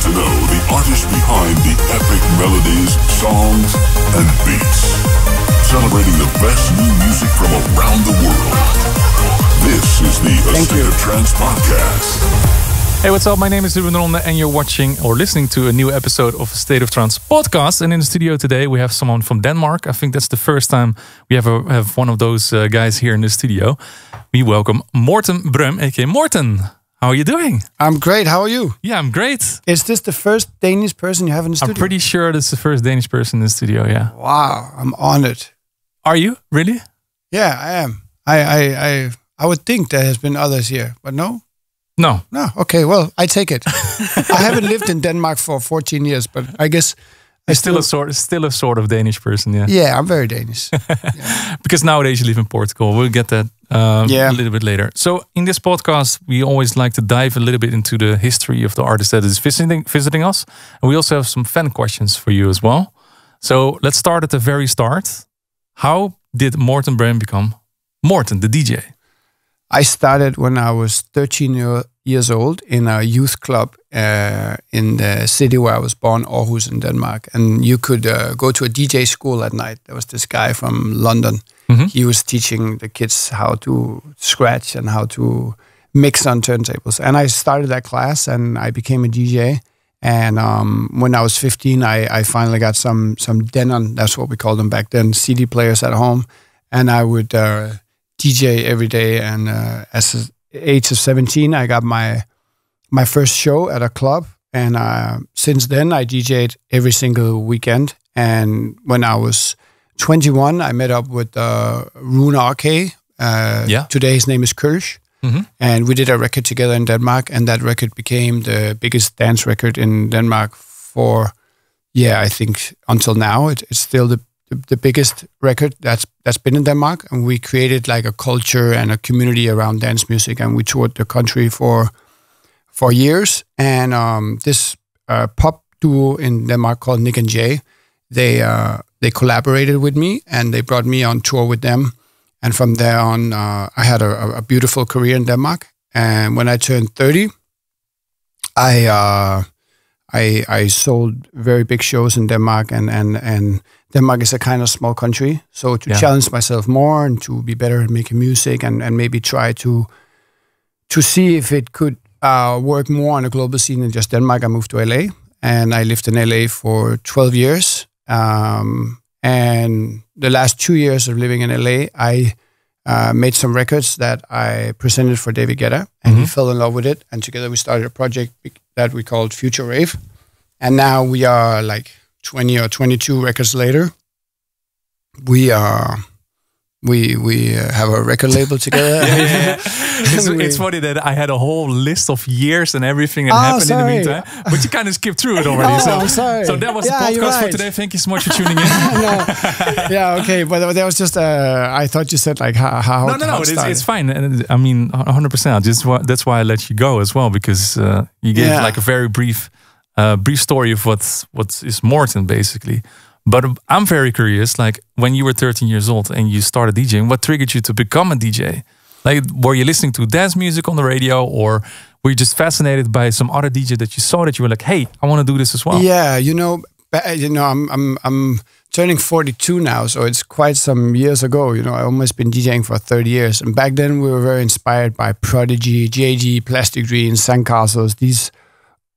get to know the artist behind the epic melodies, songs, and beats. Celebrating the best new music from around the world. This is the A State of Trance Podcast. Hey, what's up? My name is Ruben Ronde, and you're watching or listening to a new episode of State of Trance podcast. And in the studio today, we have someone from Denmark. I think that's the first time we ever have one of those uh, guys here in the studio. We welcome Morten Breum, aka Morten. How are you doing? I'm great. How are you? Yeah, I'm great. Is this the first Danish person you have in the studio? I'm pretty sure this is the first Danish person in the studio. Yeah. Wow, I'm honored. Are you really? Yeah, I am. I I I I would think there has been others here, but no. No. No. Okay. Well, I take it. I haven't lived in Denmark for 14 years, but I guess I You're still a sort, still a sort of Danish person, yeah. Yeah, I'm very Danish. Because nowadays you live in Portugal. We'll get that um, Yeah. a little bit later. So in this podcast, we always like to dive a little bit into the history of the artist that is visiting visiting us, and we also have some fan questions for you as well. So let's start at the very start. How did Morten Breum become Morten, the DJ? I started when I was 13 year, years old in a youth club uh, in the city where I was born, Aarhus in Denmark. And you could uh, go to a DJ school at night. There was this guy from London. He was teaching the kids how to scratch and how to mix on turntables. And I started that class and I became a DJ. And um, when I was 15, I, I finally got some some Denon, that's what we called them back then, CD players at home. And I would uh, DJ every day. And uh, as the age of 17, I got my my first show at a club. And uh, since then, I DJed every single weekend. And when I was 21, I met up with uh, Rune RK. Uh, Yeah. Today, his name is Kölsch. Mhm. And we did a record together in Denmark. And that record became the biggest dance record in Denmark for, yeah, I think until now. It, it's still the, the, the biggest record that's that's been in Denmark. And we created like a culture and a community around dance music. And we toured the country for for years. And um, this uh, pop duo in Denmark called Nik and Jay, they uh, they collaborated with me and they brought me on tour with them. And from there on, uh, I had a, a beautiful career in Denmark. And when I turned thirty, I uh, I I sold very big shows in Denmark, and and and Denmark is a kind of small country. So to Yeah. challenge myself more and to be better at making music, and and maybe try to to see if it could uh, work more on a global scene than just Denmark, I moved to LA, and I lived in LA for 12 years. Um, and the last two years of living in LA, I uh, made some records that I presented for David Guetta, and he fell in love with it. And together we started a project that we called Future Rave. And now we are like 20 or 22 records later. We are. We we uh, have a record label together. It's, We- it's funny that I had a whole list of years and everything that Oh, happened sorry. in the meantime, but you kind of skipped through it already. Oh, so, sorry. so that was Yeah, the podcast for today. Thank you so much for tuning in. no. Yeah, okay, but that was just. Uh, I thought you said like how. how no, no, how no. it It's, it's fine. And I mean, 100. percent Just that's why I let you go as well because uh, you gave Yeah. like a very brief, uh, brief story of what what is Morten basically. But I'm very curious. Like when you were 13 years old and you started DJing, what triggered you to become a DJ? Like, were you listening to dance music on the radio, or were you just fascinated by some other DJ that you saw that you were like, "Hey, I want to do this as well"? Yeah, you know, you know, I'm I'm I'm turning 42 now, so it's quite some years ago. You know, I almost been DJing for 30 years, and back then we were very inspired by Prodigy, Jaydee, Plastic Dreams, Sandcastles. These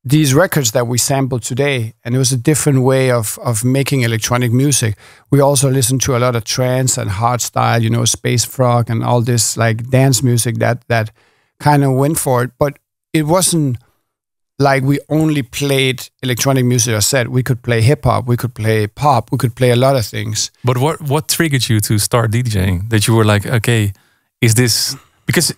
these records that we sample today, and it was a different way of of making electronic music. We also listened to a lot of trance and hardstyle, you know, Space Frog and all this like dance music that that kind of went for it, but it wasn't like we only played electronic music I said We could play hip hop, we could play pop, we could play a lot of things. But what what triggered you to start DJing? That you were like, okay, is this because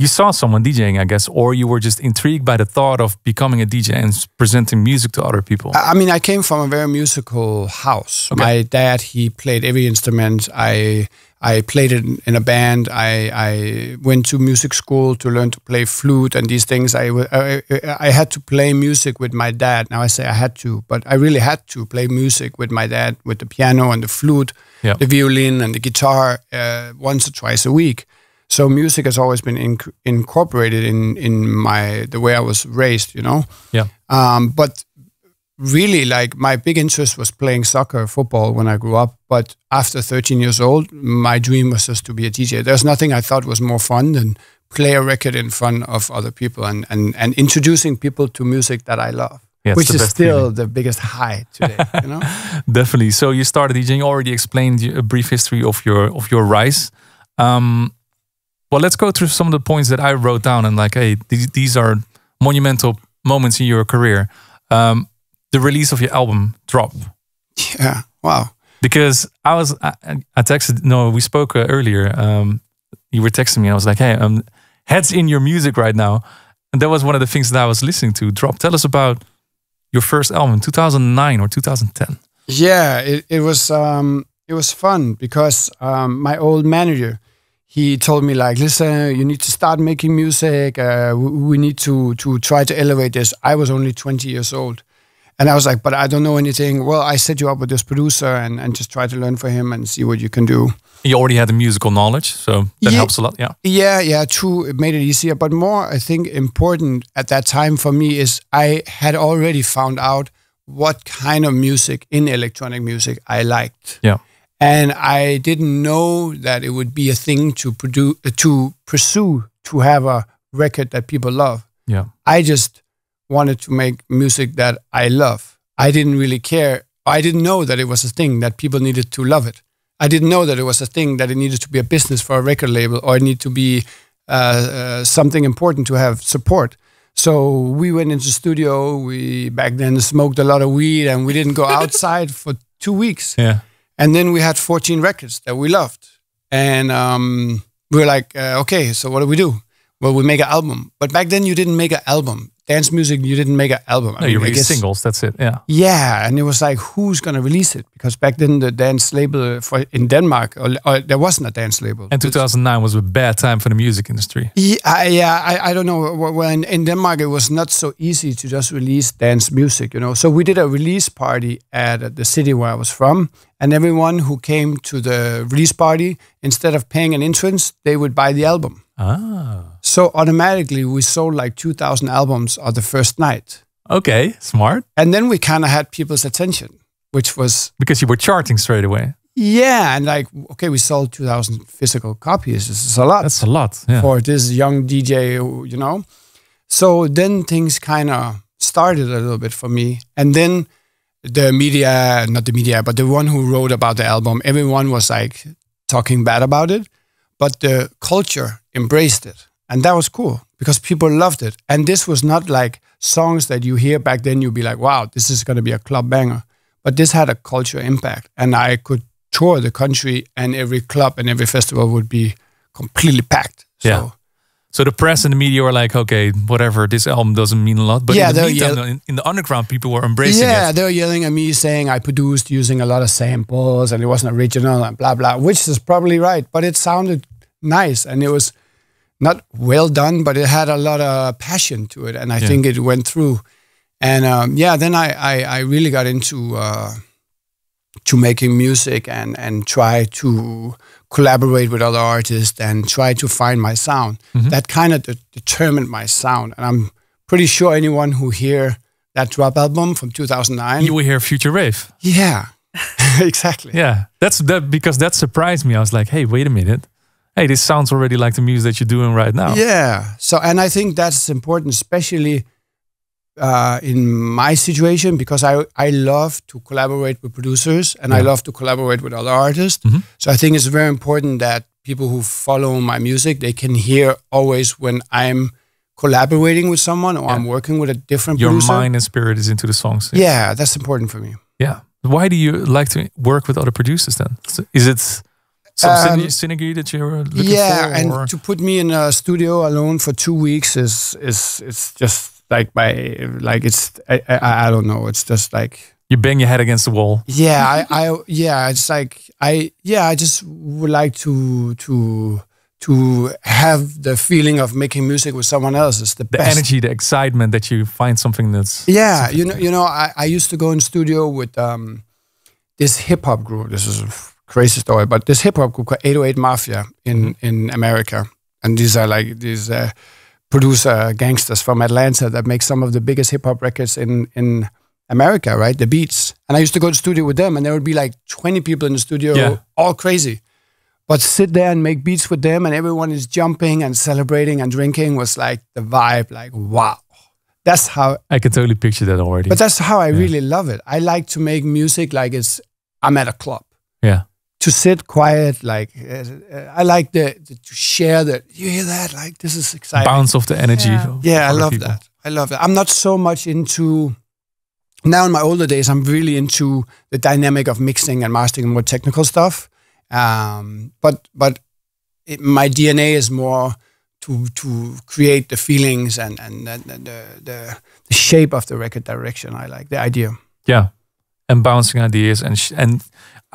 you saw someone DJing, I guess, or you were just intrigued by the thought of becoming a DJ and presenting music to other people? I mean, I came from a very musical house. Okay. My dad, he played every instrument. I I played it in a band. I I went to music school to learn to play flute and these things. I I, I had to play music with my dad. Now I say I had to, but I really had to play music with my dad with the piano and the flute, Yeah. the violin and the guitar uh, once or twice a week. So music has always been inc- incorporated in in my the way I was raised, you know. Yeah. Um, but really, like my big interest was playing soccer, football when I grew up. But after 13 years old, my dream was just to be a DJ. There's nothing I thought was more fun than play a record in front of other people and and and introducing people to music that I love. Yeah, which is still feeling. the biggest high today, you know. Definitely. So you started DJing. You already explained a brief history of your of your rise. Um, well, let's go through some of the points that I wrote down and like, hey, these, these are monumental moments in your career. Um, the release of your album, Drop, Yeah. Wow. because I was I, I texted. No, we spoke uh, earlier. Um, you were texting me. and I was like, hey, um, heads in your music right now, and that was one of the things that I was listening to. Drop. Tell us about your first album, 2009 or 2010. Yeah, it, it was um, it was fun because um, my old manager he told me like, listen, you need to start making music. Uh, we, need to to try to elevate this. I was only 20 years old, and I was like, but I don't know anything. Well, I set you up with this producer and and just try to learn for him and see what you can do. You already had the musical knowledge, so that Yeah. helps a lot. Yeah. Yeah, yeah, true. It made it easier. But more, I think, important at that time for me is I had already found out what kind of music in electronic music I liked. Yeah. And I didn't know that it would be a thing to produce, to pursue, to have a record that people love. Yeah. I just wanted to make music that I love. I didn't really care. I didn't know that it was a thing that people needed to love it. I didn't know that it was a thing that it needed to be a business for a record label or it needed to be uh, uh, something important to have support. So we went into the studio. We back then smoked a lot of weed and we didn't go outside for two weeks. Yeah. And then we had 14 records that we loved. And um, we were like, uh, okay, so what do we do? Well, we make an album. But back then, you didn't make an album. Dance music, you didn't make an album. I No, you mean, I release guess- singles. That's it. Yeah. Yeah, and it was like, who's gonna release it? Because back then, the dance label for in Denmark, or, or there wasn't a dance label. And 2009 was a bad time for the music industry. Yeah, I, yeah, I, I don't know. In, in Denmark, it was not so easy to just release dance music, you know. So we did a release party at the city where I was from, and everyone who came to the release party, instead of paying an entrance, they would buy the album. Ah. So automatically, we sold like 2,000 albums on the first night. Okay. Smart. And then we kind of had people's attention, which was Because you were charting straight away. Yeah, and like okay, we sold two thousand physical copies. This is a lot That's a lot. Yeah. for this young DJ, you know. So then things kind of started a little bit for me, and then the media, not the media, but the one who wrote about the album, everyone was like talking bad about it, but the culture embraced it, and that was cool because people loved it. And this was not like songs that you hear back then. You'd be like, "Wow, this is going to be a club banger," but this had a culture impact, and I could tour the country, and every club and every festival would be completely packed. So, Yeah. So the press and the media were like, okay, whatever, this album doesn't mean a lot. But Yeah, in the meantime, in the underground, people were embracing yeah, it. Yeah, they were yelling at me saying I produced using a lot of samples and it wasn't original and blah blah, which is probably right, but it sounded nice and it was not well done, but it had a lot of passion to it, and I Yeah. think it went through. And um, yeah, then I, I I really got into uh, to making music and and try to collaborate with other artists and try to find my sound. That kind of de- determined my sound, and I'm pretty sure anyone who hear that drop album from 2009, You will hear Future Rave. yeah, exactly. Yeah, that's that because that surprised me. I was like, hey, wait a minute. Hey, this sounds already like the music that you're doing right now. Yeah. So, and I think that's important, especially uh, in my situation, because I I love to collaborate with producers and I love to collaborate with other artists. Mhm. So I think it's very important that people who follow my music they can hear always when I'm collaborating with someone or I'm working with a different Your producer. mind and spirit is into the songs. Yeah, that's important for me. Yeah. Why do you like to work with other producers then? Is it some Um, synergy, that you're looking yeah, for? and to put me in a studio alone for two weeks is is it's just like my like it's I, I, I don't know. It's just like you bang your head against the wall. yeah, I, I yeah, it's like I yeah, I just would like to to to have the feeling of making music with someone else is the, The best. energy, the excitement that you find something that's Yeah, you know, you know, I, I used to go in studio with um, this hip hop group. This is crazy story, but this hip hop group called 808 Mafia in in America, and these are like these uh, producer gangsters from Atlanta that make some of the biggest hip hop records in in America, right? The Beats. And I used to go to studio with them, and there would be like 20 people in the studio, Yeah. all crazy. But sit there and make beats with them, and everyone is jumping and celebrating and drinking was like the vibe. Like, wow, that's how. I can totally picture that already. But that's how I really love it. I like to make music like it's I'm at a club yeah. To sit quiet. Like uh, I like the, the to share that. You hear that? Like this is exciting. Bounce off the energy. Yeah. Yeah, I love people. that. I love it. I'm not so much into now in my older days. I'm really into the dynamic of mixing and mastering and more technical stuff. Um, but but it, my DNA is more to to create the feelings and and, and the, the the shape of the record direction. I like the idea. Yeah, and bouncing ideas and sh- and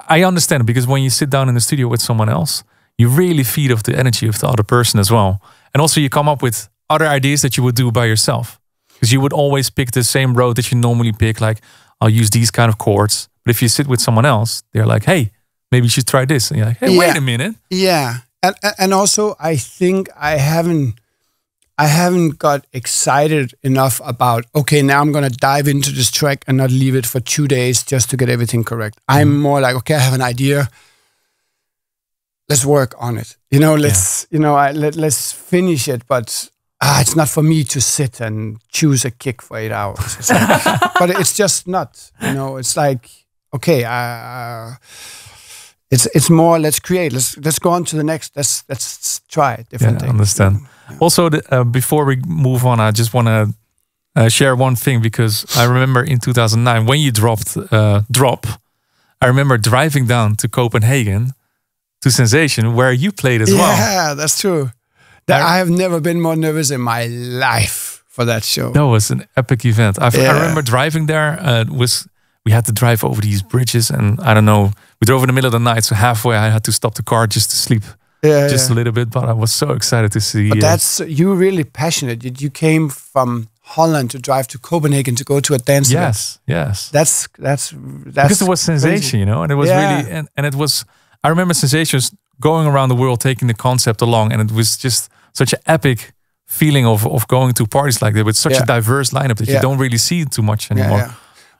I understand because when you sit down in the studio with someone else, you really feed off the energy of the other person as well, and also you come up with other ideas that you would do by yourself. Because you would always pick the same road that you normally pick. Like I'll use these kind of chords, but if you sit with someone else, they're like, hey, maybe you should try this, and you're like, hey, wait a minute, Yeah, and and also I think I haven't I haven't got excited enough about okay now I'm gonna dive into this track and not leave it for two days just to get everything correct. I'm more like okay I have an idea. Let's work on it. You know, let's you know I, let let's finish it, but. Ah, it's not for me to sit and choose a kick for eight hours. It's like- but it's just not. You know, it's like okay, uh, it's it's more let's create let's let's go on to the next let's let's try yeah, different I things understand. Also, the, uh, before we move on, I just want to uh, share one thing because I remember in 2009 when you dropped uh, Drop, I remember driving down to Copenhagen to Sensation where you played as well. yeah that's true that I- I have never been more nervous in my life for that show That was an epic event. I, I Yeah. remember driving there. Uh, was we had to drive over these bridges, and I don't know. We drove in the middle of the night, so halfway I had to stop the car just to sleep, yeah, just yeah. a little bit. But I was so excited to see. but that's you really passionate you came from Holland to drive to Copenhagen to go to a dance event. yes, yes. that's that's that's because it was sensation, crazy. you know, and it was Yeah. really, and, and it was. I remember sensations going around the world, taking the concept along, and it was just such an epic feeling of of going to parties like that with such a diverse lineup that you don't really see too much anymore.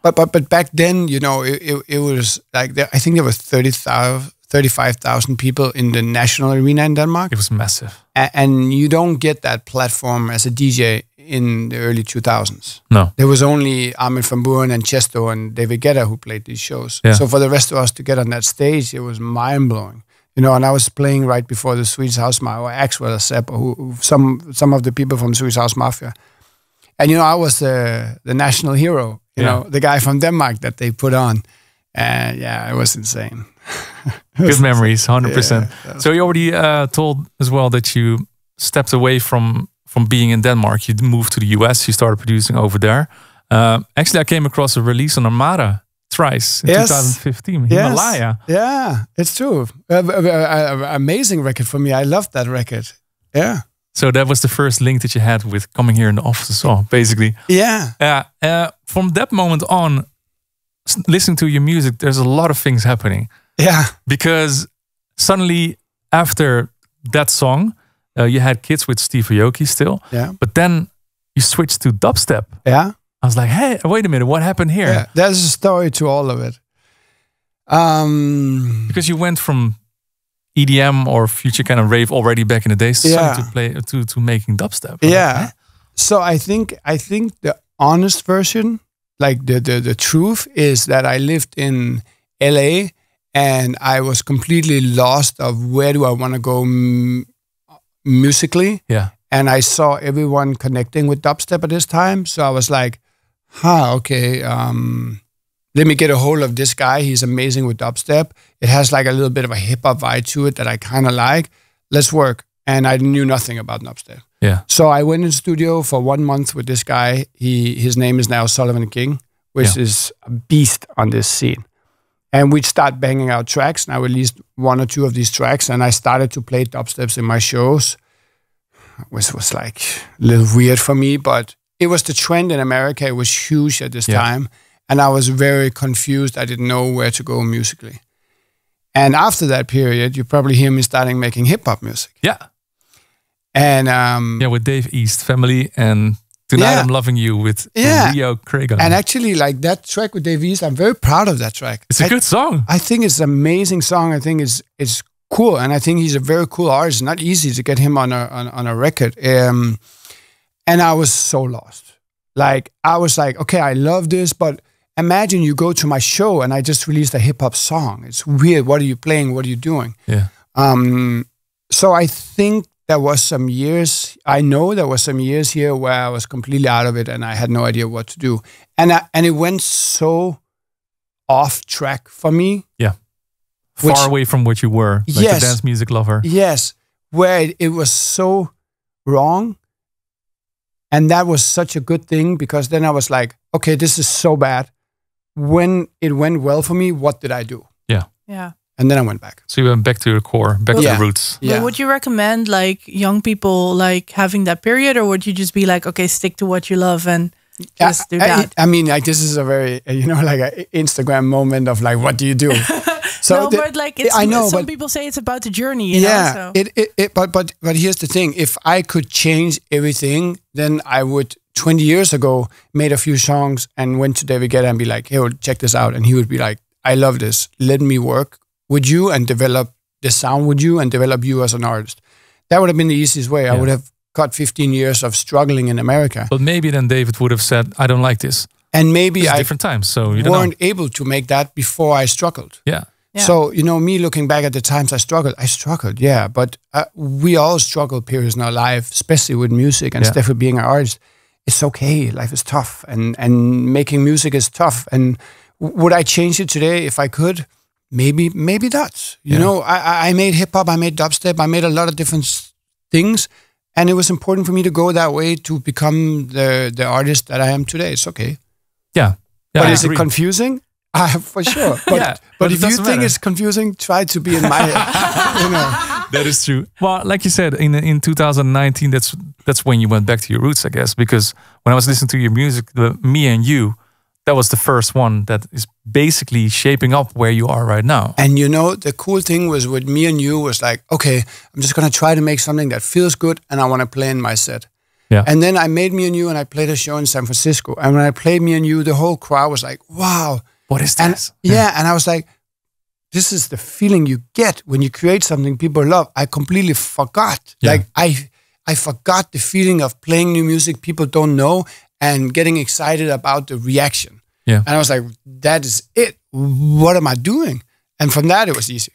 But but but back then, you know, it, it, it was like there, I think there were 30,000 35,000 people in the national arena in Denmark. It was massive. A- and you don't get that platform as a DJ in the early 2000s. No, There was only Armin van Buuren and Tiësto and David Guetta who played these shows. Yeah. So for the rest of us to get on that stage, it was mind blowing. You know, and I was playing right before the Swedish House Mafia, or Axwell or Seb, or who, who- some some of the people from Swedish House Mafia. And you know, I was the the national hero. You Yeah. know, the guy from Denmark that they put on, and yeah, it was insane. good memories, hundred percent. Yeah, So you already uh, told as well that you stepped away from from being in Denmark. You moved to the US. You started producing over there. Uh, actually, I came across a release on Armada Trice in Yes. 2015, Yes. Himalaya. Yeah, it's true. A- amazing record for me. I loved that record. Yeah. So that was the first link that you had with coming here in the office as well, basically. Yeah. Yeah. Uh, from that moment on, listening to your music, there's a lot of things happening Yeah. because suddenly after that song, uh, you had kids with Steve Aoki still, Yeah. but then you switched to dubstep. Yeah. I was like, hey, wait a minute, what happened here? Yeah. There's a story to all of it. Um, Because you went from EDM or future kind of rave already back in the days to, Yeah. to play to to making dubstep. I was like, yeah. So I think I think the honest version, like the, the the truth, is that I lived in LA and I was completely lost of where do I want to go m- musically. yeah, and I saw everyone connecting with dubstep at this time. So I was like, huh, okay, um, let me get a hold of this guy. He's amazing with dubstep. It has like a little bit of a hip hop vibe to it that I kind of like. Let's work. And I knew nothing about dubstep. yeah, So I went in studio for one month with this guy. He his name is now Sullivan King, which Yeah. is a beast on this scene. And we'd start banging out tracks, and I released one or two of these tracks, and I started to play dubsteps in my shows, which was like a little weird for me, but it was the trend in America. It was huge at this Yeah. time, and I was very confused. I didn't know where to go musically. And after that period, you probably hear me starting making hip hop music yeah. And um, Yeah, with Dave East family and Tonight Yeah. I'm Loving You with Yeah. Rio Craig. and actually, like that track with Dave East, I'm very proud of that track. it's a I, good song. I think it's an amazing song. I think it's it's cool, and I think he's a very cool artist. Not easy to get him on a on, on a record. Um, and I was so lost. Like I was like, okay, I love this, but imagine you go to my show and I just released a hip hop song. It's weird. What are you playing? What are you doing? Yeah. Um, so I think there was some years. I know there was some years here where I was completely out of it and I had no idea what to do, and I, and it went so off track for me. Yeah. Far which- away from what you were. Like Yes. the dance music lover. Yes, where it, it was so wrong, and that was such a good thing because then I was like, okay, this is so bad. When it went well for me, what did I do? Yeah. Yeah. And then I went back. So you went back to your core, back to Yeah. the roots. But would you recommend like young people like having that period, or would you just be like, okay, stick to what you love and just do that? I, I mean, like this is a very uh, you know like a Instagram moment of like, what do you do? no, the- but like it's, I know, some but people say it's about the journey. You yeah, know, so. it, it, it but but but here's the thing: if I could change everything, then I would. Twenty years ago, made a few songs and went to David Guetta and be like, "Hey, well, check this out," and he would be like, "I love this. Let me work with you and develop the sound with you and develop you as an artist." That would have been the easiest way. I would have cut 15 years of struggling in America, But maybe then David would have said, I don't like this. and maybe It's I different times. So you don't know. weren't able to make that before I struggled. Yeah. Yeah. So, you know, me looking back at the times I struggled, I struggled, yeah. But uh, we all struggle periods in our life, especially with music and Yeah. Steffi being an artist. It's okay. Life is tough and, and making music is tough. And w- would I change it today if I could? Maybe, maybe not. You Yeah. know, I, I- made hip hop, I made dubstep, I made a lot of different things. And it was important for me to go that way to become the, the artist that I am today. It's okay. Yeah. Yeah, but I is it confusing? Uh, for sure. But, Yeah, but, but if you think matter. it's confusing, try to be in my head. you know. that is true. Well, like you said, in in 2019, that's that's when you went back to your roots, I guess. Because when I was listening to your music, the Me and You, that was the first one that is basically shaping up where you are right now. And you know, the cool thing was with me and you was like, okay, I'm just gonna try to make something that feels good, and I want to play in my set. Yeah. And then I made me and you, and I played a show in San Francisco. And when I played me and you, the whole crowd was like, wow. What is And this? yeah, and I was like, this is the feeling you get when you create something people love. I completely forgot. Yeah. Like I I forgot the feeling of playing new music people don't know and getting excited about the reaction. Yeah. And I was like, that is it. What am I doing? And from that it was easy.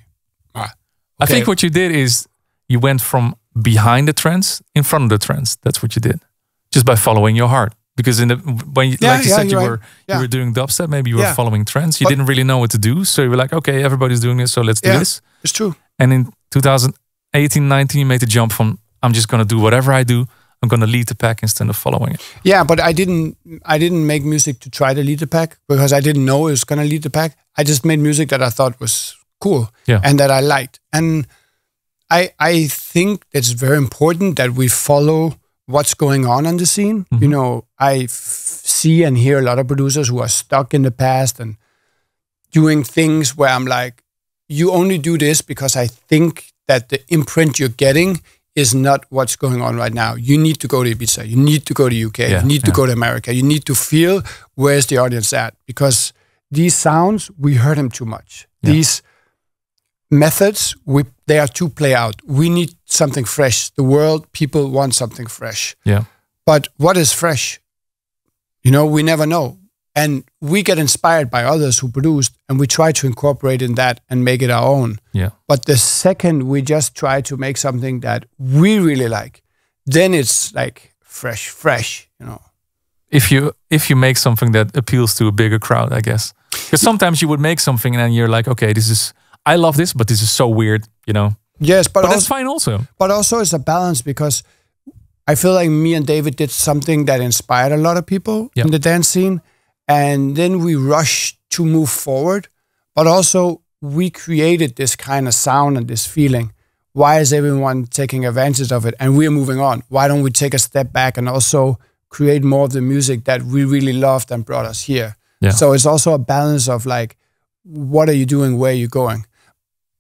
Ah, I think what you did is you went from behind the trends in front of the trends. That's what you did, just by following your heart. Because in the when you, Yeah, like you yeah, said, you you're were right. you Yeah. were doing dubstep. Maybe you were Yeah. following trends. You But- didn't really know what to do, so you were like, okay, everybody's doing this, so let's do this. It's true. And in 2018, 19, you made the jump from I'm just gonna do whatever I do. I'm gonna lead the pack instead of following it. Yeah, but I didn't I didn't make music to try to lead the pack because I didn't know it was gonna lead the pack. I just made music that I thought was cool Yeah. and that I liked. And I I think it's very important that we follow what's going on on the scene. You mm-hmm. know, I f- see and hear a lot of producers who are stuck in the past and doing things where I'm like, you only do this because I think that the imprint you're getting is not what's going on right now. You need to go to Ibiza. You need to go to UK. Yeah, you need to go to America. You need to feel where's the audience at because these sounds we heard them too much. Yeah. These methods we they are too play out. We need something fresh. The world people want something fresh. Yeah. But what is fresh? You know, we never know. And we get inspired by others who produced, and we try to incorporate in that and make it our own. Yeah. But the second we just try to make something that we really like, then it's like fresh, fresh, you know. If you if you make something that appeals to a bigger crowd, I guess. Because sometimes you would make something and then you're like, okay, this is I love this, but this is so weird, you know. Yes, but, But also, that's fine also. but also it's a balance because I feel like me and David did something that inspired a lot of people Yeah. in the dance scene, and then we rushed to move forward, but also we created this kind of sound and this feeling. Why is everyone taking advantage of it, and we're moving on? Why don't we take a step back and also create more of the music that we really loved and brought us here? Yeah. So it's also a balance of like, what are you doing? Where are you going?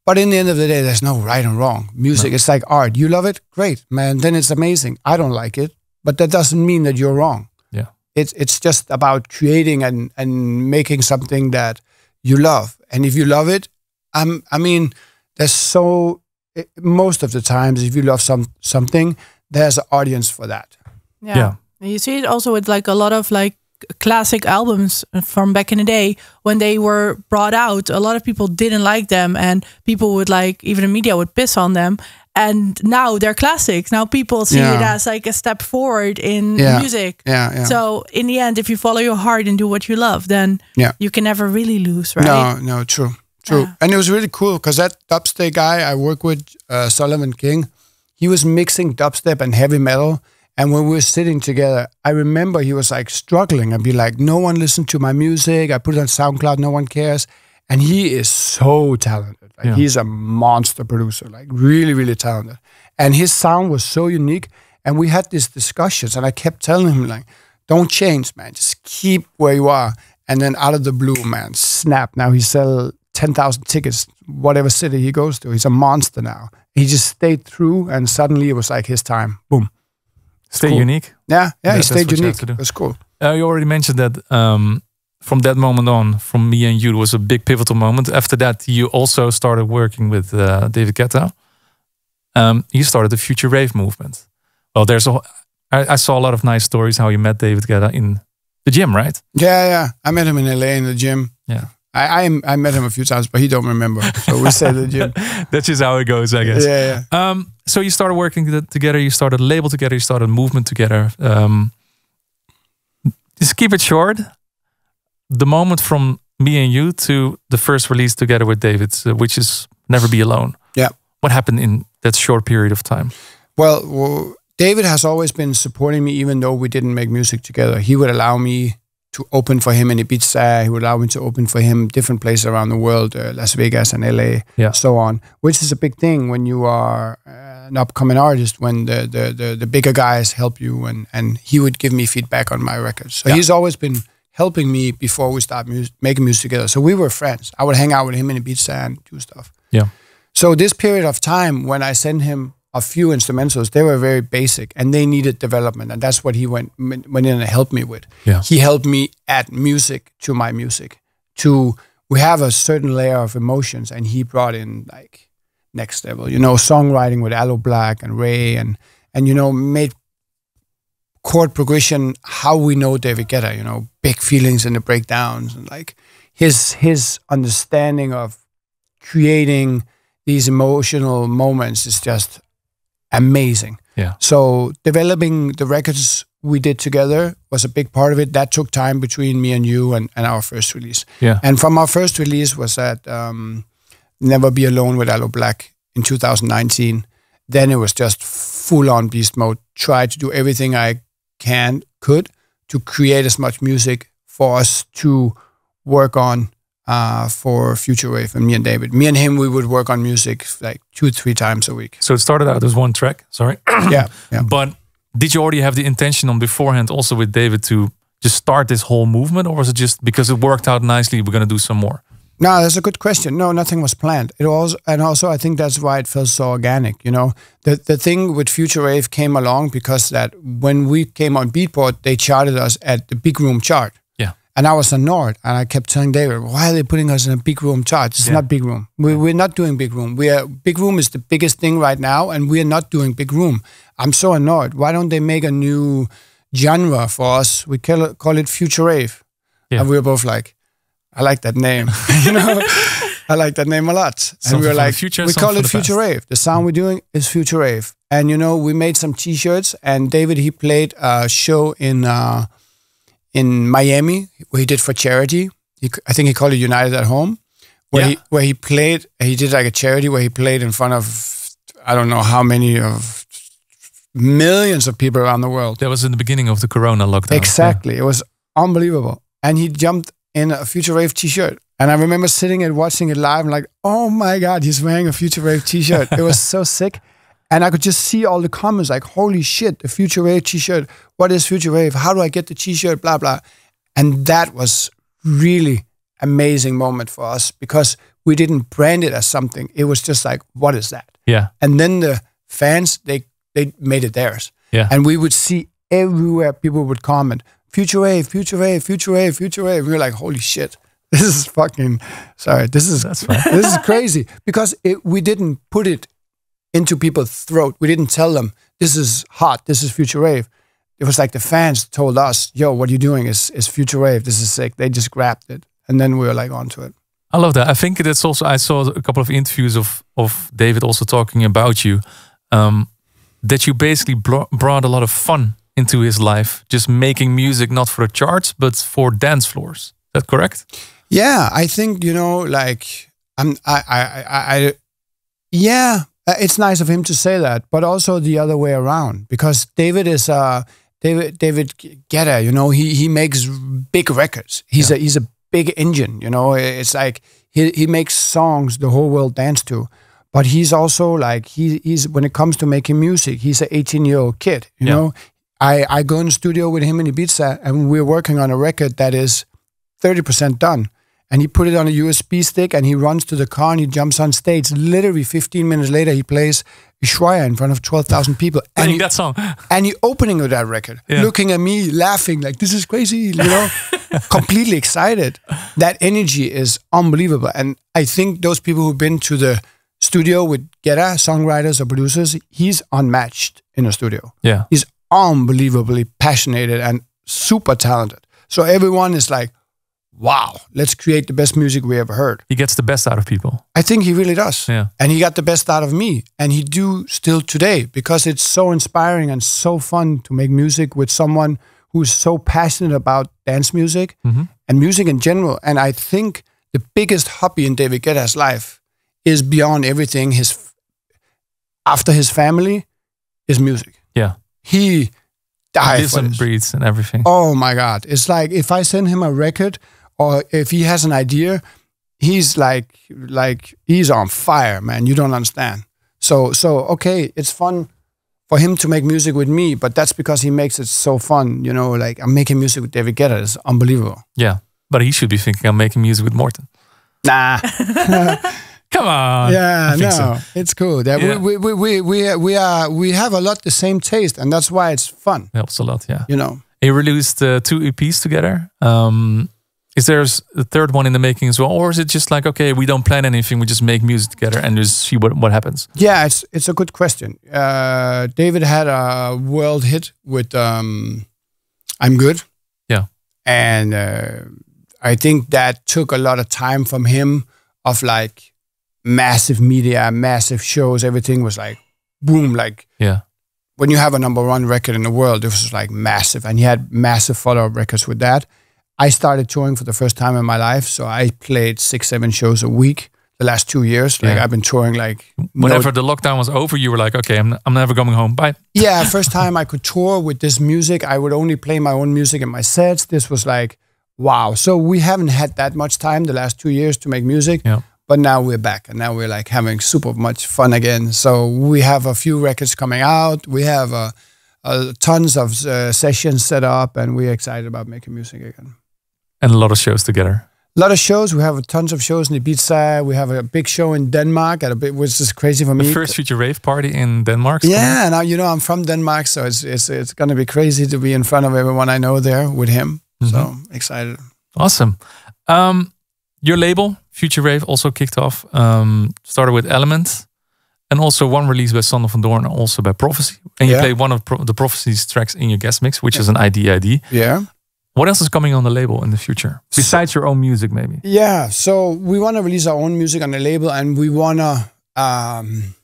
But in the end of the day, there's no right and wrong. Music, it's like art. You love it, great, man. Then it's amazing. I don't like it, but that doesn't mean that you're wrong. Yeah. It's it's just about creating and and making something that you love. And if you love it, um, I mean, there's so it- most of the times if you love some something, there's an audience for that. Yeah. Yeah. And You see it also with like a lot of like classic albums from back in the day when they were brought out. A lot of people didn't like them, and people would like even the media would piss on them. And now they're classics. Now people see it as like a step forward in Yeah. music. Yeah, yeah. So in the end, if you follow your heart and do what you love, then Yeah. you can never really lose, right? No, no, true, true. Yeah. And it was really cool because that dubstep guy I work with, uh, Sullivan King, he was mixing dubstep and heavy metal. And when we were sitting together, I remember he was like struggling and be like, "No one listened to my music. I put it on SoundCloud. No one cares." And he is so talented. Like Yeah. he's a monster producer, like really, really talented. And his sound was so unique. And we had these discussions, and I kept telling him like, "Don't change, man. Just keep where you are." And then out of the blue, man, snap! Now he sell ten thousand tickets, whatever city he goes to. He's a monster now. He just stayed through, and suddenly it was like his time. Boom. Stay cool. unique. Yeah, yeah. Yeah, he that's stayed what you have unique. to do. It was cool. Uh, you already mentioned that um, from that moment on, from me and you, it was a big pivotal moment. After that, you also started working with uh, David Guetta. Um, you started the Future Rave movement. Well, there's a. I, I saw a lot of nice stories how you met David Guetta in the gym, right? Yeah, yeah. I met him in LA in the gym. Yeah. I, I I met him a few times, but he don't remember. So we said the gym. That's just how it goes, I guess. Yeah, yeah. Um, so you started working together. You started a label together. You started a movement together. Um, just keep it short. The moment from me and you to the first release together with David, uh, which is Never Be Alone. Yeah. What happened in that short period of time? Well, well, David has always been supporting me, even though we didn't make music together. He would allow me to open for him in Ibiza. He would allow me to open for him different places around the world, uh, Las Vegas and LA, Yeah. so on. Which is a big thing when you are uh, an upcoming artist. When the the, the, the bigger guys help you, and and he would give me feedback on my records. So Yeah. he's always been helping me before we start mus- making music together. So we were friends. I would hang out with him in Ibiza and do stuff. Yeah. So this period of time when I sent him a few instrumentals, they were very basic and they needed development, and that's what he went went in and helped me with. Yeah. He helped me add music to my music. To we have a certain layer of emotions, and he brought in like next level. You know, songwriting with Aloe Blacc and Ray, and and you know made chord progression how we know David Guetta. You know, big feelings in the breakdowns, and like his his understanding of creating these emotional moments is just amazing. Yeah. So developing the records we did together was a big part of it. That took time between me and you and, and our first release. Yeah. And from our first release was that um, Never Be Alone with Aloe Blacc in 2019. Then it was just full on beast mode. Tried to do everything I can could to create as much music for us to work on uh, for Future Rave and me and David. Me and him, we would work on music like two, three times a week. So it started out as one track. Sorry. yeah, yeah. But did you already have the intention on beforehand also with David to just start this whole movement, or was it just because it worked out nicely? We're gonna do some more. No, that's a good question. No, nothing was planned. It was, and also I think that's why it felt so organic. You know, the the thing with Future Rave came along because that when we came on Beatport, they charted us at the big room chart. Yeah. And I was annoyed, and I kept telling David, "Why are they putting us in a big room chart? It's Yeah. not big room. We, we're not doing big room. We are big room is the biggest thing right now, and we are not doing big room. I'm so annoyed. Why don't they make a new genre for us? We call it, call it Future Rave. Yeah. And we were both like, I like that name. you know, I like that name a lot. Something and we were like, future, we call it Future past. Rave. The sound we're doing is Future Rave. And you know, we made some T-shirts. And David he played a show in uh, in Miami where he did for charity. He, I think he called it United at Home, where Yeah. he where he played. He did like a charity where he played in front of I don't know how many of millions of people around the world. That was in the beginning of the Corona lockdown. Exactly. It was unbelievable. And he jumped in a Future Rave t-shirt. And I remember sitting and watching it live and like, oh my God, he's wearing a Future Rave t-shirt. it was so sick. And I could just see all the comments like, holy shit, the Future Rave t-shirt. What is Future Rave? How do I get the t-shirt? Blah, blah. And that was really amazing moment for us because we didn't brand it as something. It was just like, what is that? Yeah. And then the fans they they made it theirs. Yeah. And we would see everywhere people would comment, Future Rave, Future Rave, Future Rave, Future Rave. We were like, holy shit. This is fucking sorry. This is this is crazy because it, we didn't put it into people's throat. We didn't tell them this is hot. This is future rave. It was like the fans told us, "Yo, what are you doing? Is is future rave? This is sick." They just grabbed it, and then we were like onto it. I love that. I think that's also I saw a couple of interviews of of David also talking about you, um, that you basically bro- brought a lot of fun into his life, just making music not for the charts but for dance floors. Is that correct? Yeah, I think you know, like I'm, I, I, I, I yeah, uh, it's nice of him to say that, but also the other way around because David is uh David David Guetta, you know, he he makes big records. He's a he's a big engine, you know. It's like he he makes songs the whole world dance to. But he's also like he he's when it comes to making music, he's an 18 year old kid, you Yeah. know. I, I go in the studio with him in Ibiza and we're working on a record that is 30% done. And he put it on a USB stick and he runs to the car and he jumps on stage. Literally 15 minutes later, he plays Ushuaia in front of 12,000 people. And Playing he, that song. and he opening with that record, Yeah. looking at me, laughing like, this is crazy, you know, completely excited. That energy is unbelievable. And I think those people who've been to the studio with Guetta, songwriters or producers, he's unmatched in a studio Yeah. he's unbelievably passionate and super talented. So everyone is like, wow, let's create the best music we ever heard. He gets the best out of people. I think he really does. Yeah. And he got the best out of me. And he do still today because it's so inspiring and so fun to make music with someone who's so passionate about dance music mm-hmm. and music in general. And I think the biggest hobby in David Guetta's life is beyond everything. His after his family is music. Yeah. He dies. Lives for and breathes and everything. Oh my god! It's like if I send him a record or if he has an idea, he's like like he's on fire, man. You don't understand. So so okay, it's fun for him to make music with me, but that's because he makes it so fun. You know, like I'm making music with David Guetta. It's unbelievable. Yeah. But he should be thinking I'm making music with Morten. Nah, Come on. yeah, no, so. it's cool. Yeah. we, we, we, we, we are we have a lot the same taste, and that's why it's fun. It Helps a lot, yeah. You know. He released uh, two EPs together. Um, is there a third one in the making as well? Or is it just like, okay, we don't plan anything, we just make music together and just see what, what happens? Yeah, it's it's a good question. Uh, David had a world hit with um, "I'm Good." Yeah. and uh, I think that took a lot of time from him of like massive media, massive shows. Everything was like boom, like Yeah. when you have a number one record in the world, it was like massive, and he had massive follow-up records with that. I started touring for the first time in my life, so I played six, seven shows a week the last two years. Like Yeah. I've been touring like no- Whenever the lockdown was over, you were like, okay, I'm, I'm never coming home. Bye. yeah, first time I could tour with this music, I would only play my own music in my sets. This was like, wow. So we haven't had that much time the last two years to make music, Yeah. But now we're back and now we're like having super much fun again. So we have a few records coming out. We have uh, uh, tons of uh, sessions set up, and we're excited about making music again. And a lot of shows together. A lot of shows. We have tons of shows in Ibiza. We have a big show in Denmark, at a bit, which is crazy for me. The first Future Rave party in Denmark. Yeah, now you know I'm from Denmark, so it's it's it's gonna be crazy to be in front of everyone I know there with him. So excited. Awesome. Um, your label, Future Rave, also kicked off. Um, started with Element, and also one release by Sander van Doorn, also by Prophecy. And you Yeah. played one of Pro- the Prophecy's tracks in your guest mix, which is an IDID. Yeah. What else is coming on the label in the future besides your own music, maybe? Yeah. So we want to release our own music on the label, and we want to. Um,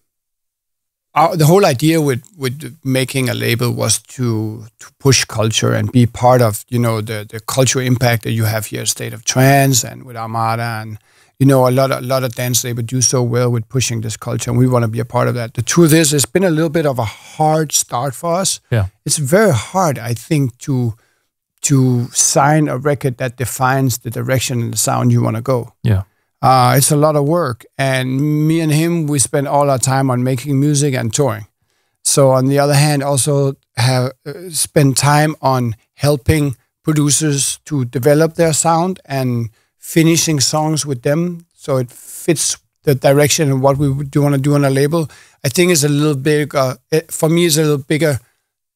our, the whole idea with with making a label was to to push culture and be part of you know the the cultural impact that you have here State of Trance and with Armada and you know a lot of a lot of dance labels do so well with pushing this culture, and we want to be a part of that. The truth is, it's been a little bit of a hard start for us. Yeah. It's very hard, I think, to to sign a record that defines the direction and the sound you want to go. Yeah. Uh, it's a lot of work, and me and him, we spend all our time on making music and touring. So on the other hand, also have uh, spend time on helping producers to develop their sound and finishing songs with them so it fits the direction and what we do want to do on a label. I think is a little bigger eh, for me. Is a little bigger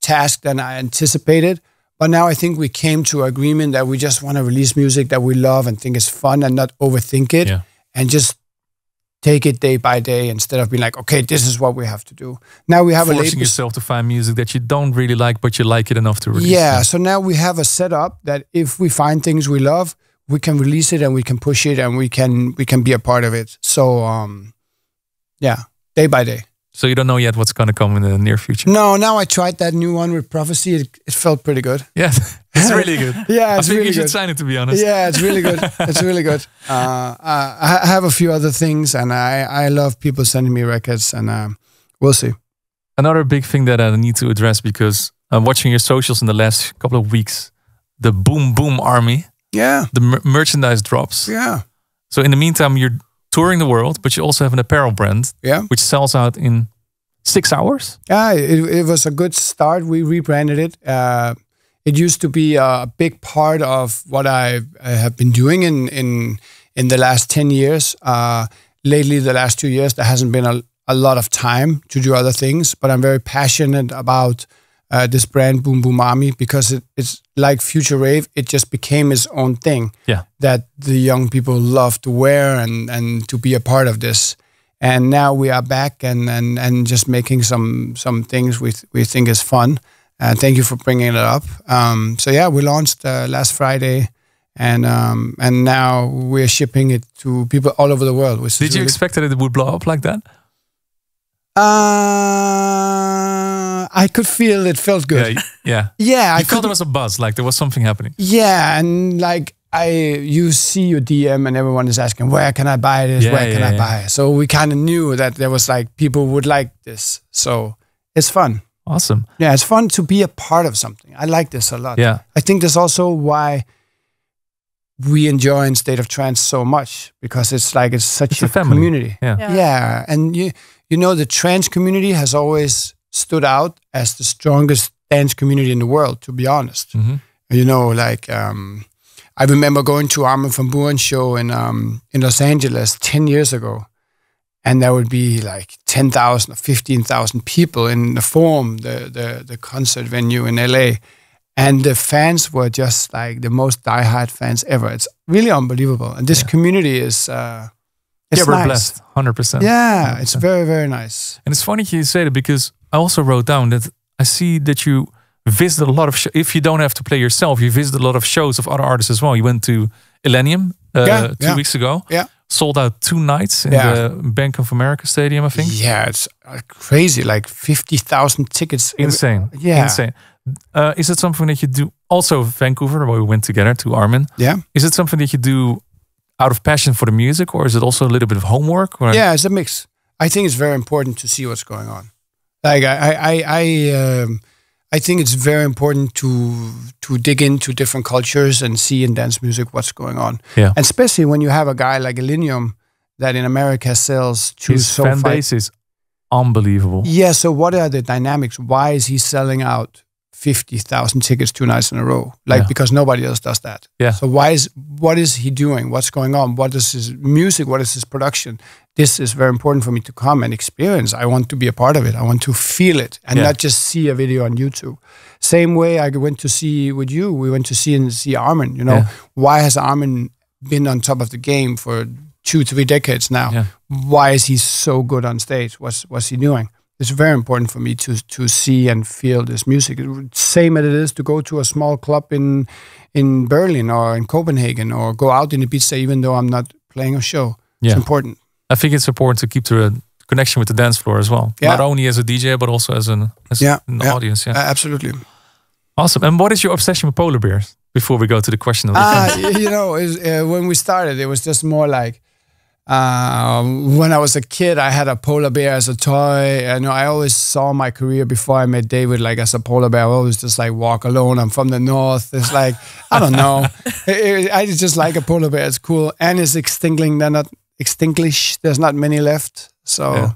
task than I anticipated. But now I think we came to agreement that we just want to release music that we love and think is fun and not overthink it Yeah. and just take it day by day instead of being like, okay, this is what we have to do. Now we have a Forcing yourself to find music that you don't really like, but you like it enough to release. Yeah, it. so now we have a setup that if we find things we love, we can release it and we can push it and we can we can be a part of it. So um yeah, day by day. So you don't know yet what's going to come in the near future. No, now I tried that new one with Prophecy. It, it felt pretty good. Yeah, it's really good. Yeah, I it's think really you should good. sign it to be honest. Yeah, it's really good. it's really good. Uh, uh, I have a few other things, and I, I love people sending me records, and um, we'll see. Another big thing that I need to address because I'm watching your socials in the last couple of weeks, the Boom Boom Army, Yeah, the mer- merchandise drops. yeah, So in the meantime, you're touring the world, but you also have an apparel brand yeah. which sells out in six hours. Yeah, it, it was a good start. We rebranded it. Uh, it used to be a big part of what I, I have been doing in in in the last ten years. Uh, lately, the last two years, there hasn't been a, a lot of time to do other things. But I'm very passionate about uh, this brand, Boom Boom Army, because it, it's like Future Rave. It just became its own thing Yeah. that the young people love to wear and and to be a part of this. And now we are back and and, and just making some some things we th- we think is fun. And thank you for bringing it up. Um, so yeah, we launched uh, last Friday, and um, and now we're shipping it to people all over the world. Did you really- expect that it would blow up like that? Uh, I could feel it felt good. Yeah, yeah. Yeah, I I felt could. there was a buzz, like there was something happening. Yeah, and like I, you see your DM, and everyone is asking, "Where can I buy this? Yeah, Where can yeah, I buy?" it? So we kind of knew that there was like people would like this. So it's fun. Awesome. Yeah, it's fun to be a part of something. I like this a lot. Yeah. I think that's also why we enjoy in State of Trance so much because it's like it's such It's a, a family. community. Yeah. Yeah. Yeah, and you you know the trance community has always stood out as the strongest dance community in the world. To be honest, Mhm. you know, like um, I remember going to Armin van Buuren's show in um, in Los Angeles ten years ago, and there would be like ten thousand or fifteen thousand people in the Forum, the, the the concert venue in LA, and the fans were just like the most diehard fans ever. It's really unbelievable, and this community is. Uh, it's yeah, we're nice. blessed, hundred percent. Yeah, it's very very nice. And it's funny you say that because I also wrote down that I see that you visited a lot of. If you don't have to play yourself, you visited a lot of shows of other artists as well. You went to Illenium uh, Yeah, two yeah. weeks ago. Yeah. Sold out two nights in Yeah. the Bank of America Stadium, I think. Yeah, it's uh, crazy. Like fifty thousand tickets. Insane. Yeah. Insane. Uh, is it something that you do also Vancouver, where we went together to Armin? Yeah, Is it something that you do out of passion for the music, or is it also a little bit of homework? Or? yeah, it's a mix. I think it's very important to see what's going on. Like I, I, I, um, I think it's very important to to dig into different cultures and see in dance music what's going on. Yeah. And especially when you have a guy like Illenium that in America sells to His so fan base is unbelievable. Yeah. So what are the dynamics? Why is he selling out fifty thousand tickets two nights in a row? Like Yeah. because nobody else does that. Yeah. So why is what is he doing? What's going on? What is his music? What is his production? This is very important for me to come and experience. I want to be a part of it. I want to feel it and Yeah. not just see a video on YouTube. Same way I went to see with you. We went to see and see Armin. You know Yeah. why has Armin been on top of the game for two three decades now? Why is he so good on stage? What's what's he doing? It's very important for me to to see and feel this music. Same as it is to go to a small club in in Berlin or in Copenhagen or go out in Ibiza, even though I'm not playing a show. Yeah. It's important. I think it's important to keep the connection with the dance floor as well. Yeah. Not only as a DJ, but also as an, as Yeah, an yeah. audience. Yeah. Uh, absolutely. awesome. And what is your obsession with polar bears? Before we go to the question of the Ah, you know, uh, when we started, it was just more like um, when I was a kid, I had a polar bear as a toy. I know I always saw my career before I met David like as a polar bear. I always just like walk alone. I'm from the north. It's like I don't know. I I just like a polar bear. It's cool and it's extincting. They're not extinguished. There's not many left. So, Yeah.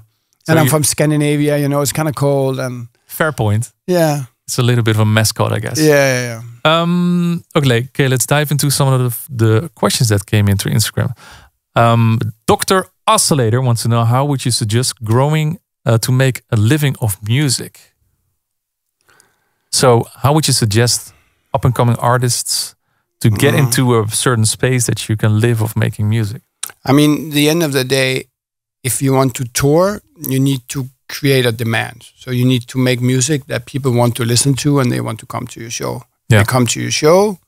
and I'm from Scandinavia. You know, it's kind of cold and Fair point. yeah, It's a little bit of a mascot, I guess. yeah, yeah. yeah. Um, okay, okay, let's dive into some of the, the questions that came in through Instagram. Um, Dr. Oscillator wants to know how would you suggest growing uh, to make a living of music? So, how would you suggest up and coming artists to get Mm. into a certain space that you can live of making music? I mean, the end of the day, if you want to tour, you need to create a demand. So you need to make music that people want to listen to and they want to come to your show. Yeah. They come to your show,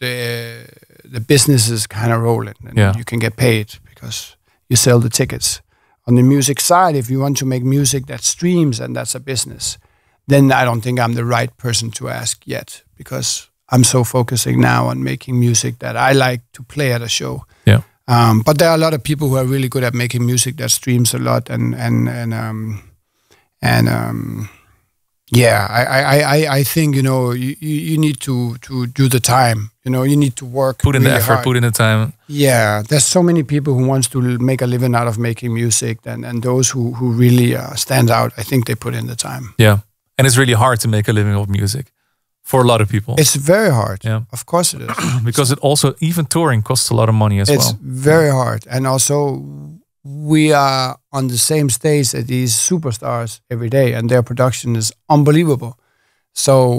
the the business is kind of rolling and Yeah. you can get paid because you sell the tickets. On the music side, if you want to make music that streams and that's a business, then I don't think I'm the right person to ask yet because I'm so focusing now on making music that I like to play at a show. Yeah. Um, but there are a lot of people who are really good at making music that streams a lot, and and and um, and um, yeah, I, I, I, I think you know you, you need to to do the time. You know, you need to work. Put in the effort, hard. put in the time. Yeah, there's so many people who wants to make a living out of making music, and and those who who really uh, stand out. I think they put in the time. Yeah. And it's really hard to make a living of music for a lot of people It's very hard. Yeah. of course it is. because it also, even touring costs a lot of money as it's well. It's very hard and also we are on the same stage as these superstars every day and their production is unbelievable so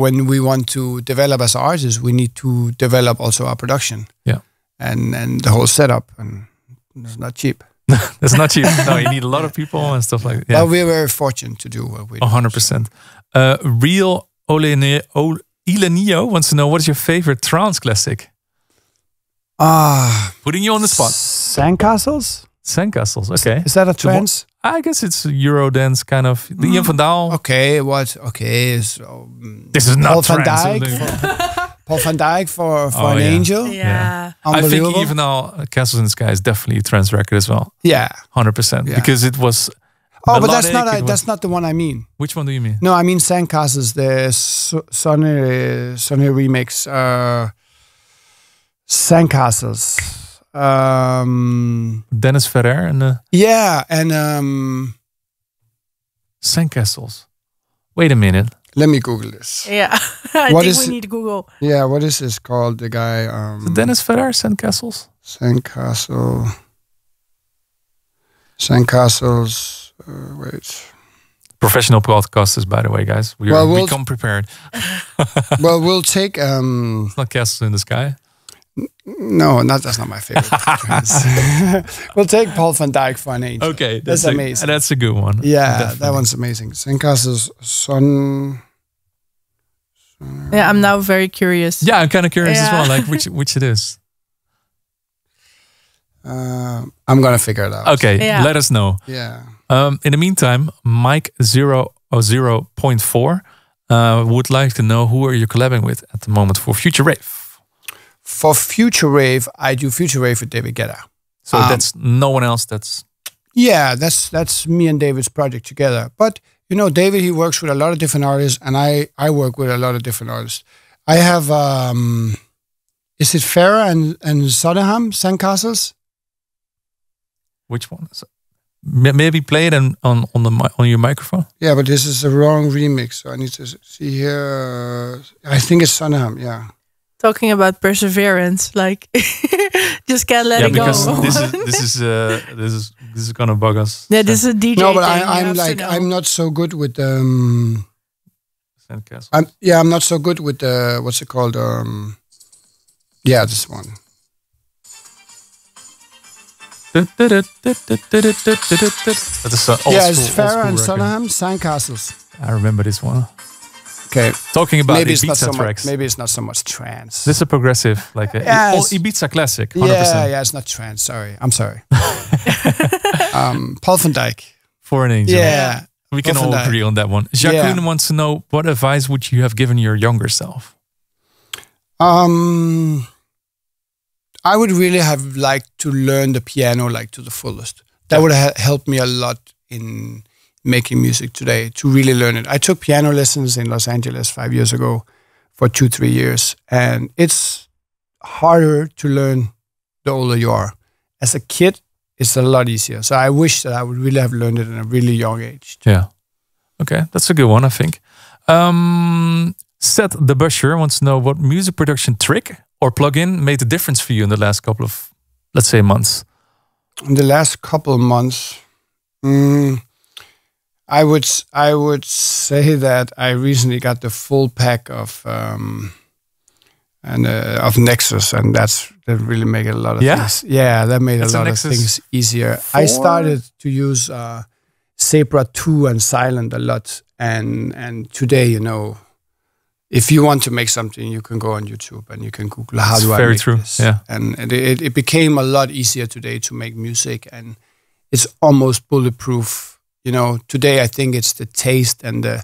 when we want to develop as artists we need to develop also our production Yeah. and and the whole setup and it's not cheap That's not cheap. no, you need a lot of people and stuff like that. Yeah. but we're very fortunate to do what we do. 100%. Uh, Real Olene- O- Ilenio wants to know what is your favorite trance classic? ah Putting you on the spot. sandcastles Sandcastles. Okay. is that a So trance I guess it's Eurodance kind of. The Ian van Dahl. okay what okay so mm, This is not Paul van trance. For, Paul van Dyk for for Oh, an yeah. angel Yeah. I think even now, Castles in the Sky is definitely a trance record as well. yeah 100%. Yeah. Because it was. Oh, but that's not it I, was- that's not the one I mean. Which one do you mean? No, I mean Sandcastles, the so- Sonny Sonny remix. Uh, Sandcastles. Um, Dennis Ferrer and the yeah, and um, Sandcastles. Wait a minute. let me Google this. Yeah. I What think is we need to Google. Yeah, what is this called? The guy um, it Dennis Ferrer, Sandcastles? Sandcastle. Sandcastles. Uh, wait. Professional podcasters, by the way, guys. We, are, Well, we we'll- come prepared. well, we'll take um. It's not Castles in the Sky. No, not that's not my favorite. we'll take Paul van Dyk for an angel. Okay, That's a, amazing. That's a good one. Yeah, Definitely. that one's amazing. Sandcastles, son. Yeah, I'm now very curious. Yeah, I'm kind of curious as well, like which which it is. Uh, I'm gonna figure it out. Okay, Yeah. let us know. Yeah. Um, in the meantime, Mike zero oh zero point four uh, would like to know who are you collabing with at the moment for Future Rave. For Future Rave, I do Future Rave with David Guetta. So Um, that's no one else. That's Yeah, that's that's me and David's project together. But you know, David he works with a lot of different artists, and I I work with a lot of different artists. I have um, is it Farah and and Sodenham Sandcastles? which one? Is it? Maybe play it on on on the on your microphone. Yeah, but this is the wrong remix. So I need to see here. I think it's Sodenham. Yeah. Talking about perseverance, like just can't let yeah, it because go. this is this is uh, this is this is gonna bug us. yeah, this is a DJ. No, but thing, I, I'm like. I'm not so good with um. Sandcastles. I'm yeah, I'm not so good with the what's it called? Um, yeah, this one. That is uh, old yeah, it's school- old Farah and record. Sonham Sandcastles. I remember this one. Okay, Talking about maybe Ibiza it's not so much. tracks. Maybe it's not so much trance. This is a progressive, like a Yeah, all it's- Ibiza classic. 100%. yeah, yeah, it's not trance. Sorry, I'm sorry. um, Paul van Dyk. For an angel. Yeah, We can all agree on that one. Jacqueline Yeah. wants to know what advice would you have given your younger self? Um, I would really have liked to learn the piano like to the fullest. That would have helped me a lot in making music today to really learn it. I took piano lessons in Los Angeles five years ago for two, three years, and it's harder to learn the older you are. As a kid, it's a lot easier. So I wish that I would really have learned it at a really young age. Yeah. Okay, that's a good one, I think. Um, Seth the Busher wants to know what music production trick or plugin made a difference for you in the last couple of let's say months? In the last couple of months, mm, I would I would say that I recently got the full pack of um, and uh, of Nexus, and that's that really made a lot of Yeah? things. Yeah, that made a a lot of things easier. I started to use uh, Zebra two and Sylenth a lot, and and today, you know. If you want to make something, you can go on YouTube and you can Google how It's do I very make true, this. yeah. and it, it became a lot easier today to make music, and it's almost bulletproof. You know, today I think it's the taste and the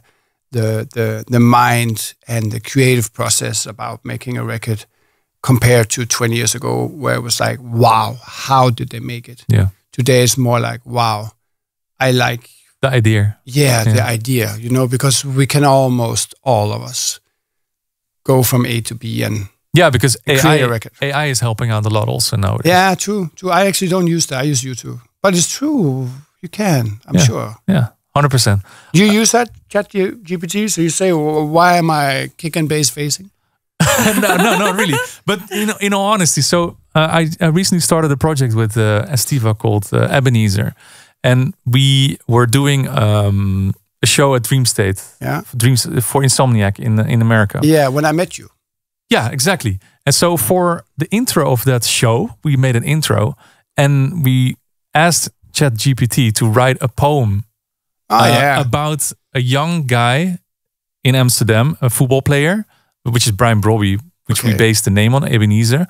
the the the mind and the creative process about making a record compared to 20 years ago, where it was like, wow, how did they make it? Yeah, Today it's more like, wow, I like, the idea. yeah, the idea, you know, because we can almost all of us go from A to B and Yeah, because Create a AI, record. AI is helping out a lot also nowadays. yeah, true, true. I actually don't use that. I use YouTube, but it's true. You can, I'm Yeah. sure. yeah, hundred percent. You use that Chat GPT, so you say, "Well, why am I kick and bass facing? no, no, not really. But in in all honesty, so uh, I, I recently started a project with uh, Estiva called uh, Ebenezer, and we were doing um, a show at Dream State, Yeah. Dreams for Insomniac in in America. Yeah, when I met you. Yeah, exactly. And so for the intro of that show, we made an intro, and we asked ChatGPT to write a poem Oh uh, yeah, about a young guy in Amsterdam, a football player, which is Brian Brobbey, which we based the name on, Ebenezer.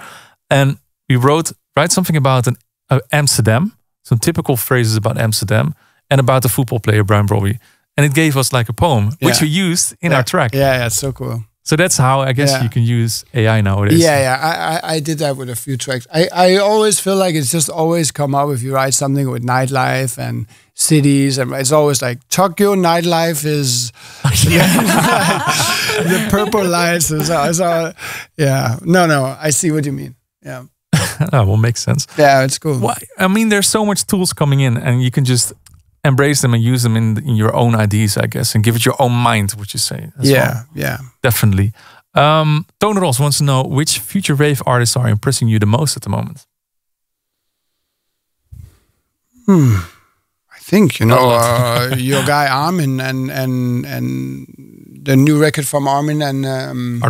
And we wrote, write something about an uh, Amsterdam, some typical phrases about Amsterdam, and about the football player Brian Brobbey. And it gave us like a poem, which we used in yeah. our track. Yeah, yeah, it's so cool. So that's how I guess Yeah. you can use AI nowadays. Yeah, yeah, I, I, I did that with a few tracks. I, I always feel like it's just always come up if you write something with nightlife and cities, and it's always like Tokyo nightlife is the purple lights. All, is all, yeah, no, no, I see what you mean. Yeah, oh, that will make sense. yeah, it's cool. Why? I mean, there's so much tools coming in, and you can just embrace them and use them in, in your own ideas, I guess, and give it your own mind, what you say. as Yeah, well. yeah. definitely. Um, Tone Ross wants to know which future rave artists are impressing you the most at the moment. Hmm. I think you know Oh. uh, your guy Armin and and and the new record from Armin and um.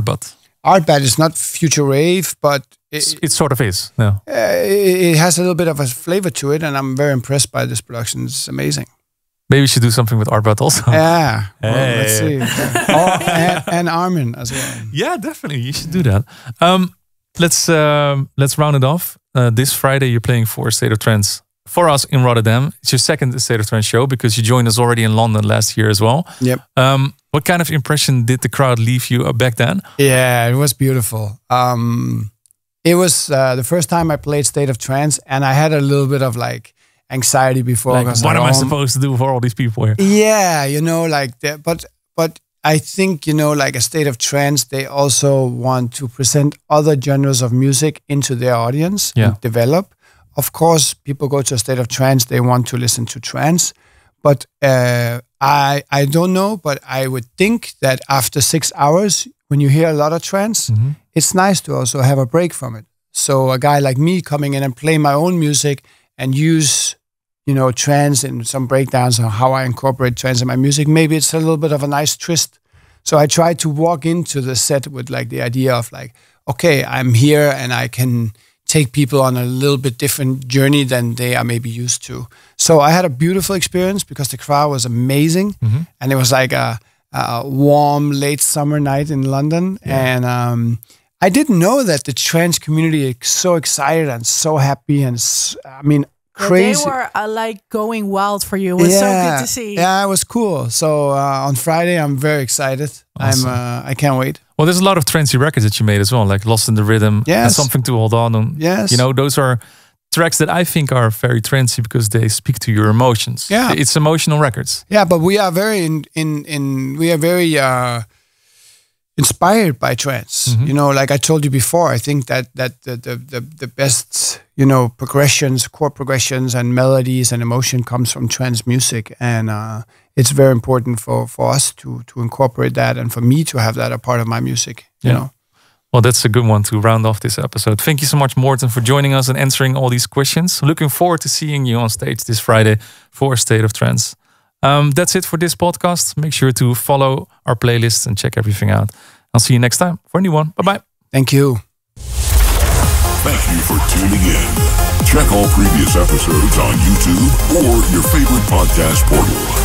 Artbat is not future rave, but it, it sort of is. No. uh, it has a little bit of a flavor to it, and I'm very impressed by this production. It's amazing. Maybe we should do something with Artbat also. Yeah, well, let's see. oh, and, and Armin as well. Yeah, definitely. You should do that. Um, let's um, let's round it off. Uh, this Friday, you're playing for State of Trance for us in Rotterdam. It's your second State of Trance show because you joined us already in London last year as well. Yep. Um, what kind of impression did the crowd leave you uh, back then? Yeah, it was beautiful. Um, it was uh, the first time I played State of Trance, and I had a little bit of like anxiety before. Like, what am I supposed to do for all these people here? Yeah, you know, like that. But but I think you know, like a state of trance, they also want to present other genres of music into their audience Yeah. and develop. Of course, people go to a state of trance; they want to listen to trance. But uh, I I don't know, but I would think that after six hours, when you hear a lot of trance, Mhm. it's nice to also have a break from it. So a guy like me coming in and play my own music and use you know, trance and some breakdowns on how I incorporate trance in my music. Maybe it's a little bit of a nice twist. So I try to walk into the set with like the idea of like, okay, I'm here and I can take people on a little bit different journey than they are maybe used to. So I had a beautiful experience because the crowd was amazing. And it was like a, a warm late summer night in London. And um, I didn't know that the trance community is so excited and so happy and I mean Yeah, crazy. They were uh, like going wild for you. It was so good to see. Yeah, it was cool. So uh, on Friday, I'm very excited. Awesome. I'm. Uh, I can't wait. Well, there's a lot of trendy records that you made as well, like Lost in the Rhythm and Something to Hold On. And, Yes. You know, those are tracks that I think are very trendy because they speak to your emotions. Yeah. It's emotional records. Yeah, but we are very in in in. We are very uh, inspired by trance. Mm-hmm. You know, like I told you before, I think that that the the the, the best you know progressions, chord progressions, and melodies and emotion comes from trance music, and uh, it's very important for for us to to incorporate that, and for me to have that a part of my music. You Yeah. know. Well, that's a good one to round off this episode. Thank you so much, Morten, for joining us and answering all these questions. Looking forward to seeing you on stage this Friday for State of Trance. Um, that's it for this podcast. Make sure to follow our playlist and check everything out. I'll see you next time for a new one. Bye bye. Thank you. Thank you for tuning in. Check all previous episodes on YouTube or your favorite podcast portal.